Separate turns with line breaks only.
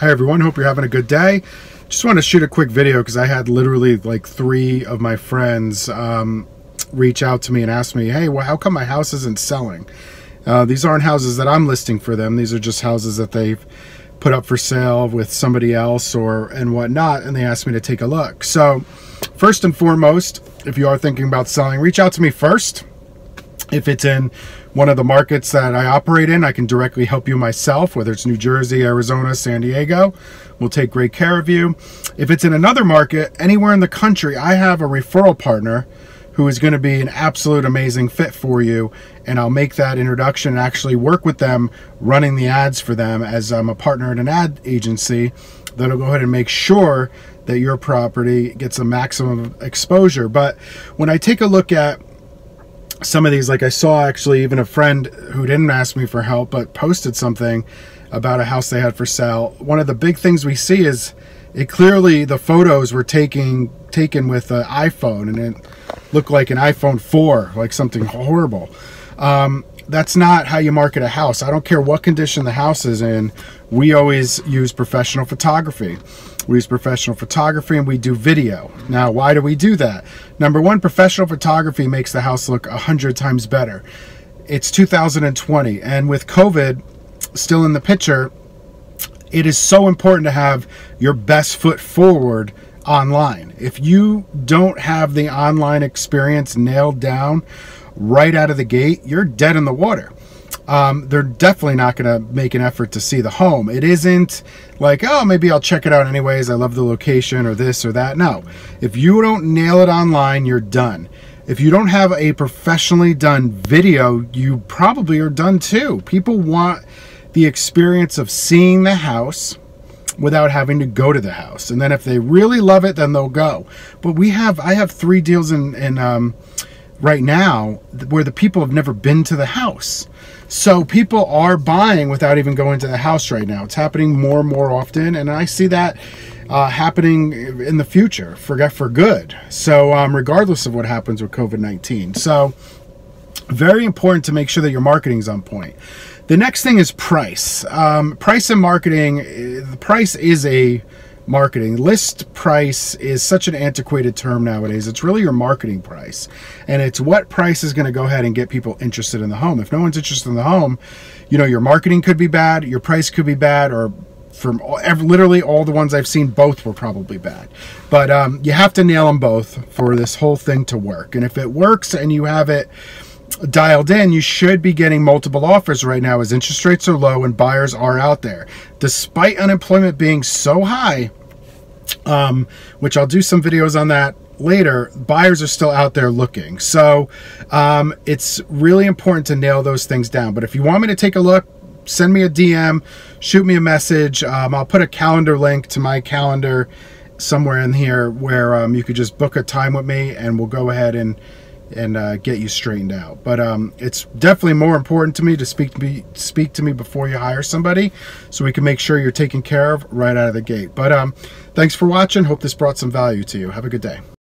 Hi everyone, hope you're having a good day. Just want to shoot a quick video because I had literally like three of my friends um, reach out to me and ask me, hey, well, how come my house isn't selling? Uh, these aren't houses that I'm listing for them. These are just houses that they've put up for sale with somebody else or and whatnot, and they asked me to take a look. So first and foremost, if you are thinking about selling, reach out to me first. If it's in one of the markets that I operate in, I can directly help you myself, whether it's New Jersey, Arizona, San Diego. We'll take great care of you. If it's in another market, anywhere in the country, I have a referral partner who is going to be an absolute amazing fit for you. And I'll make that introduction and actually work with them running the ads for them as I'm a partner at an ad agency that'll go ahead and make sure that your property gets a maximum exposure. But when I take a look at some of these like i saw actually even a friend who didn't ask me for help but posted something about a house they had for sale. One of the big things we see is it clearly the photos were taking taken with an iphone and it looked like an iphone 4 like something horrible. Um, that's not how you market a house. I don't care what condition the house is in. We always use professional photography we use professional photography and we do video. Now, why do we do that? Number one, professional photography makes the house look a hundred times better. It's 2020, and with COVID still in the picture, it is so important to have your best foot forward online. If you don't have the online experience nailed down right out of the gate, you're dead in the water um, they're definitely not going to make an effort to see the home. It isn't like, oh, maybe I'll check it out anyways. I love the location or this or that. No, if you don't nail it online, you're done. If you don't have a professionally done video, you probably are done too. People want the experience of seeing the house without having to go to the house. And then if they really love it, then they'll go. But we have, I have three deals in, in um, right now where the people have never been to the house. So people are buying without even going to the house right now. It's happening more and more often, and I see that uh, happening in the future for for good. So um, regardless of what happens with COVID nineteen, so very important to make sure that your marketing is on point. The next thing is price. Um, price and marketing. The price is a marketing. List price is such an antiquated term nowadays. It's really your marketing price. And it's what price is going to go ahead and get people interested in the home. If no one's interested in the home, you know, your marketing could be bad, your price could be bad, or from all, literally all the ones I've seen, both were probably bad. But um, you have to nail them both for this whole thing to work. And if it works and you have it dialed in, you should be getting multiple offers right now as interest rates are low and buyers are out there. Despite unemployment being so high, um, which I'll do some videos on that later, buyers are still out there looking. So um, it's really important to nail those things down. But if you want me to take a look, send me a DM, shoot me a message. Um, I'll put a calendar link to my calendar somewhere in here where um, you could just book a time with me and we'll go ahead and and uh, get you straightened out. But um, it's definitely more important to me to speak to me speak to me before you hire somebody, so we can make sure you're taken care of right out of the gate. But um, thanks for watching. Hope this brought some value to you. Have a good day.